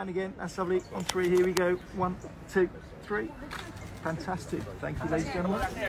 And again, that's lovely. On three, here we go. One, two, three. Fantastic. Thank you, ladies and gentlemen.